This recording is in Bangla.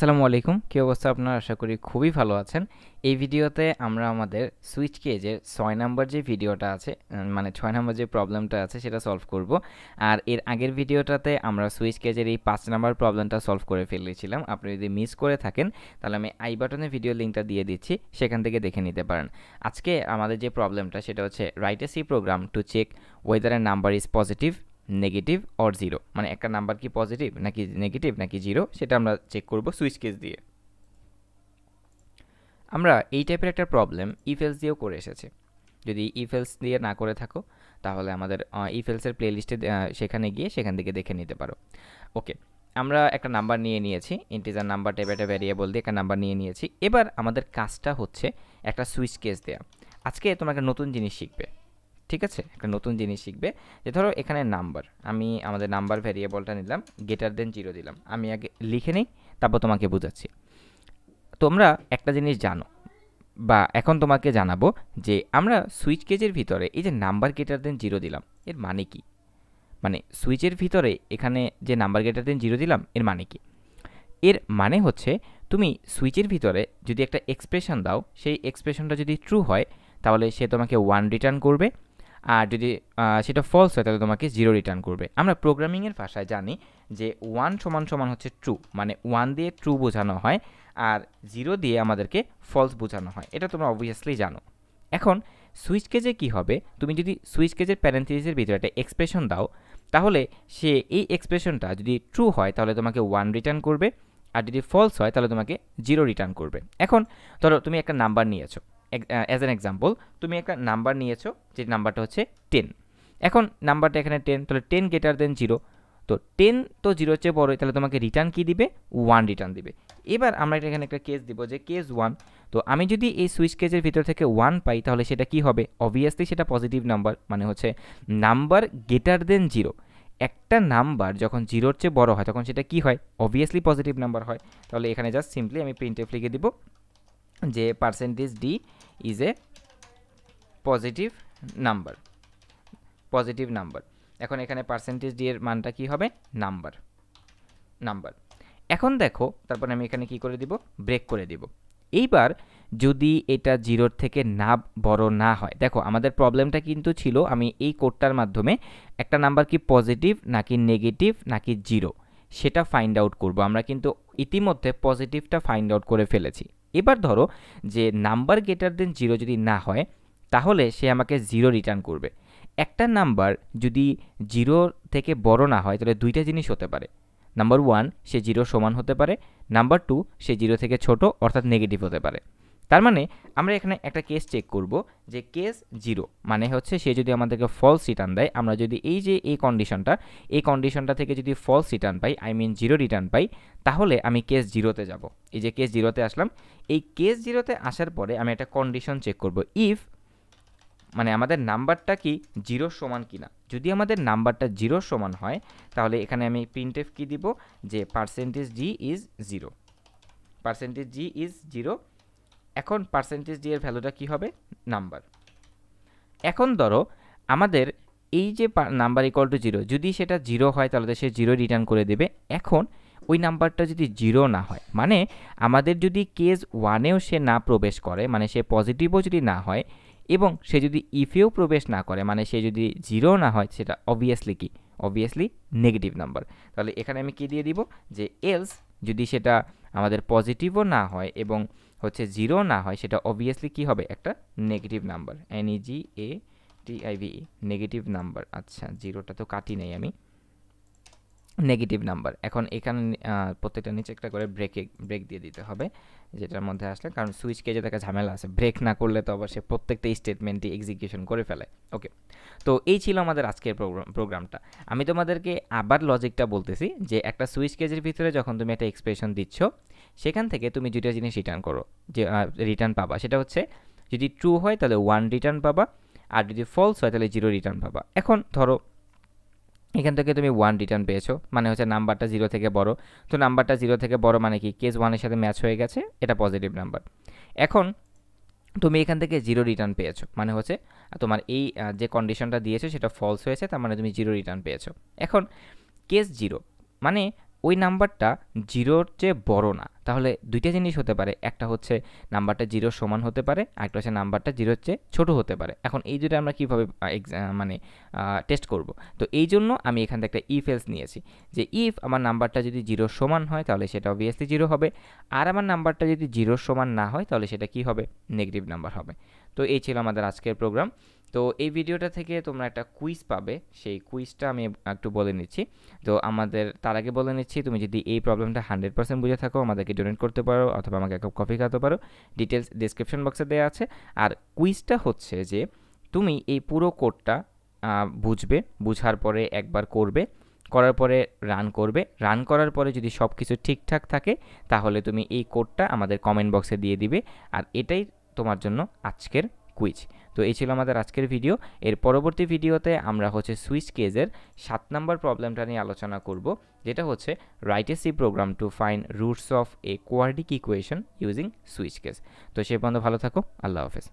আসসালামু আলাইকুম। কী অবস্থা আপনার? আশা করি খুবই ভালো আছেন। এই ভিডিওতে আমরা আমাদের সুইচ কেজের ছয় নাম্বার যে ভিডিওটা আছে মানে ছয় নাম্বার যে প্রবলেমটা আছে সেটা সলভ করব। আর এর আগের ভিডিওটাতে আমরা সুইচ কেজের এই পাঁচ নাম্বার প্রবলেমটা সলভ করে ফেলেছিলাম। আপনি যদি মিস করে থাকেন, তাহলে আমি আই বাটনে ভিডিও লিঙ্কটা দিয়ে দিচ্ছি, সেখান থেকে দেখে নিতে পারেন। আজকে আমাদের যে প্রবলেমটা, সেটা হচ্ছে write C program to check whether number is positive negative or zero মানে একটা নাম্বার কি পজিটিভ নাকি নেগেটিভ নাকি জিরো সেটা আমরা চেক করব সুইচ কেস দিয়ে। আমরা এই টাইপের একটা প্রবলেম ইফেলস দিয়েও করে এসেছি। যদি ইফেলস দিয়ে না করে থাকো, তাহলে আমাদের ইফেলসের প্লেলিস্টে সেখানে গিয়ে সেখান থেকে দেখে নিতে পারো। ওকে আমরা একটা নাম্বার নিয়ে নিয়েছি ইন্টিজার নাম্বার টাইপ একটা ভ্যারিয়েবল দিয়ে একটা নাম্বার নিয়ে নিয়েছি। এবার আমাদের কাজটা হচ্ছে একটা সুইচ কেস দেওয়া আজকে তোমরা একটা নতুন জিনিস শিখবে। ঠিক আছে? একটা নতুন জিনিস শিখবে। যে ধরো এখানে নাম্বার আমি আমাদের নাম্বার ভ্যারিয়েবলটা নিলাম গেটার দেন জিরো দিলাম। আমি আগে লিখে নিই, তারপর তোমাকে বোঝাচ্ছি। তোমরা একটা জিনিস জানো, বা এখন তোমাকে জানাব যে আমরা সুইচ কেজের ভিতরে এই যে নাম্বার গেটার দেন জিরো দিলাম, এর মানে কি? মানে সুইচের ভিতরে এখানে যে নাম্বার গেটার দেন জিরো দিলাম, এর মানে কি? এর মানে হচ্ছে তুমি সুইচের ভিতরে যদি একটা এক্সপ্রেশন দাও, সেই এক্সপ্রেশনটা যদি ট্রু হয়, তাহলে সে তোমাকে ওয়ান রিটার্ন করবে। আর যদি সেটা ফলস হয়, তাহলে তোমাকে জিরো রিটার্ন করবে। আমরা প্রোগ্রামিংয়ের ভাষায় জানি যে ওয়ান সমান সমান হচ্ছে ট্রু মানে ওয়ান দিয়ে ট্রু বোঝানো হয়, আর জিরো দিয়ে আমাদেরকে ফলস বোঝানো হয়। এটা তোমরা অবভিয়াসলি জানো। এখন সুইচ কেজে কী হবে? তুমি যদি সুইচ কেজের প্যারেন্থিসের ভিতরে একটা এক্সপ্রেশন দাও, তাহলে সে এই এক্সপ্রেশনটা যদি ট্রু হয়, তাহলে তোমাকে ওয়ান রিটার্ন করবে, আর যদি ফলস হয়, তাহলে তোমাকে জিরো রিটার্ন করবে। এখন, ধরো তুমি একটা নাম্বার নিয়েছো। অ্যাজ অ্যান এক্সাম্পল তুমি একটা নাম্বার নিয়েছো, যে নাম্বারটা হচ্ছে টেন এখন নাম্বারটা এখানে টেন তাহলে টেন গেটার দেন জিরো তো টেন তো জিরোর চেয়ে বড় তাহলে তোমাকে রিটার্ন কী দিবে? ওয়ান রিটার্ন দিবে। এবার আমরা এটা এখানে একটা কেস দিব যে কেস ওয়ান তো আমি যদি এই সুইচ কেজের ভিতর থেকে ওয়ান পাই, তাহলে সেটা কি হবে? অবভিয়াসলি সেটা পজিটিভ নাম্বার মানে হচ্ছে নাম্বার গেটার দেন জিরো একটা নাম্বার যখন জিরোর চেয়ে বড় হয়, তখন সেটা কি হয়? অবভিয়াসলি পজিটিভ নাম্বার হয়। তাহলে এখানে জাস্ট সিম্পলি আমি প্রিন্ট লিখে দিব। যে percentage D is a positive number positive number এখন এখানে পার্সেন্টেজ ডি এর মানটা কি হবে? নাম্বার নাম্বার এখন দেখো, তারপর আমি এখানে কি করে দিব? ব্রেক করে দিব। এইবার যদি এটা জিরোর থেকে না বড় না হয়, দেখো আমাদের প্রবলেমটা কিন্তু ছিল আমি এই কোডটার মাধ্যমে একটা নাম্বার কি পজিটিভ নাকি নেগেটিভ নাকি জিরো সেটা ফাইন্ড আউট করব। আমরা কিন্তু ইতিমধ্যে পজিটিভটা ফাইন্ড আউট করে ফেলেছি। এবার ধরো যে নাম্বার গ্রেটার দেন জিরো যদি না হয়, তাহলে সে আমাকে জিরো রিটার্ন করবে। একটা নাম্বার যদি জিরো থেকে বড় না হয়, তাহলে দুইটা জিনিস হতে পারে। নাম্বার ওয়ান সে জিরো সমান হতে পারে। নাম্বার টু সে জিরো থেকে ছোট, অর্থাৎ নেগেটিভ হতে পারে। তার মানে আমরা এখানে একটা কেস চেক করব যে কেস জিরো মানে হচ্ছে সে যদি আমাদেরকে ফলস রিটার্ন দেয়, আমরা যদি এই যে এই কন্ডিশনটা এই কন্ডিশনটা থেকে যদি ফলস রিটার্ন পাই আই মিন জিরো রিটার্ন পাই, তাহলে আমি কেস জিরোতে যাব। এই যে কেস জিরোতে আসলাম, এই কেস জিরোতে আসার পরে আমি একটা কন্ডিশন চেক করব। ইফ মানে আমাদের নাম্বারটা কি জিরো সমান কিনা? যদি আমাদের নাম্বারটা জিরো সমান হয়, তাহলে এখানে আমি প্রিন্টেফ কি দিব? যে percentage G is zero percentage G is zero এখন পার্সেন্টেজ জি এর ভ্যালুটা কি হবে? নাম্বার এখন ধরো, আমাদের এই যে নাম্বার ইকুয়াল টু জিরো যদি সেটা জিরো হয় তাহলে সে জিরো রিটার্ন করে দেবে। এখন ওই নাম্বারটা যদি জিরো না হয় মানে আমাদের যদি কেস ওয়ানেও সে না প্রবেশ করে মানে সে পজিটিভও যদি না হয়, এবং সে যদি ইফেও প্রবেশ না করে মানে সে যদি জিরো না হয়, সেটা অবভিয়াসলি কি? অবভিয়াসলি নেগেটিভ নাম্বার তাহলে এখানে আমি কি দিয়ে দিব? যে এলস যদি সেটা আমাদের পজিটিভও না হয় এবং হচ্ছে জিরো না হয়, সেটা অবভিয়াসলি কি হবে? একটা negative number N E G A T I V negative number আচ্ছা জিরোটা তো কাটি নেই আমি। নেগেটিভ নাম্বার এখন এখানে প্রত্যেকটা নিচে একটা করে ব্রেকে ব্রেক দিয়ে দিতে হবে, যেটার মধ্যে আসলে, কারণ সুইচ কেজে দেখা ঝামেলা আছে ব্রেক না করলে তো আবার সে প্রত্যেকটা স্টেটমেন্টই এক্সিকিউশন করে ফেলে। ওকে তো এই ছিল আমাদের আজকের প্রোগ্রাম, প্রোগ্রামটা। আমি তোমাদেরকে আবার লজিকটা বলতেছি যে একটা সুইচ কেজের ভিতরে যখন তুমি একটা এক্সপ্রেশন দিচ্ছ, সেখান থেকে তুমি দুইটা জিনিস রিটার্ন করো। যে রিটার্ন পাবা। সেটা হচ্ছে, যদি ট্রু হয় তাহলে ওয়ান রিটার্ন পাবা, আর যদি ফলস হয় তাহলে জিরো রিটার্ন পাবা। এখন ধরো, এখান থেকে তুমি ওয়ান রিটার্ন পেয়েছ মানে হচ্ছে নাম্বারটা জিরো থেকে বড়। তো নাম্বারটা জিরো থেকে বড় মানে কি? কেস ওয়ানের সাথে ম্যাচ হয়ে গেছে, এটা পজিটিভ নাম্বার এখন তুমি এখান থেকে জিরো রিটার্ন পেয়েছ। মানে হচ্ছে, তোমার এই যে কন্ডিশনটা দিয়েছে সেটা ফলস হয়েছে, তার মানে তুমি জিরো রিটার্ন পেয়েছ। এখন কেস জিরো মানে ওই নাম্বারটা জিরোর চেয়ে বড় না। তাহলে দুইটা জিনিস হতে পারে। একটা হচ্ছে নাম্বারটা জিরোর সমান হতে পারে, আরেকটা হচ্ছে নাম্বারটা জিরোর চেয়ে ছোটো হতে পারে। এখন এই দুটো আমরা কীভাবে মানে টেস্ট করব? তো এই জন্য আমি এখান থেকে একটা ইফ এলস নিয়েছি। যে ইফ আমার নাম্বারটা যদি জিরোর সমান হয়, তাহলে সেটা অবভিয়াসলি জিরো হবে। আর আমার নাম্বারটা যদি জিরোর সমান না হয়, তাহলে সেটা কি হবে? নেগেটিভ নাম্বার হবে। তো এই ছিল আমাদের আজকের প্রোগ্রাম তো এই ভিডিওটা থেকে তোমরা একটা কুইজ পাবে। সেই কুইজটা আমি একটু বলে নিচ্ছি। তো আমাদের, তার আগে বলে নিচ্ছি, তুমি যদি এই প্রবলেমটা হান্ড্রেড পার্সেন্ট বুঝে থাকো, আমাদেরকে ডোনেট করতে পারো অথবা আমাকে এক কফি খাওয়াতে পারো। ডিটেলস ডিসক্রিপশন বক্সে দেওয়া আছে। আর কুইজটা হচ্ছে যে, তুমি এই পুরো কোডটা বুঝবে, বুঝার পরে একবার করবে, করার পরে রান করবে। রান করার পরে যদি সব কিছু ঠিকঠাক থাকে, তাহলে তুমি এই কোডটা আমাদের কমেন্ট বক্সে দিয়ে দিবে। আর এটাই তোমার জন্য আজকের কুইজ তো এই ছিল আমাদের আজকের ভিডিও এর পরবর্তী ভিডিওতে আমরা হচ্ছে সুইচ কেজের সাত নম্বর প্রবলেমটা নিয়ে আলোচনা করব, যেটা হচ্ছে write a C program to find roots of a quadratic equation using switch case তো সে পর্যন্ত ভালো থাকো, আল্লাহ হাফেজ।